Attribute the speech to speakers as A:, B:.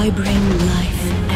A: I bring life.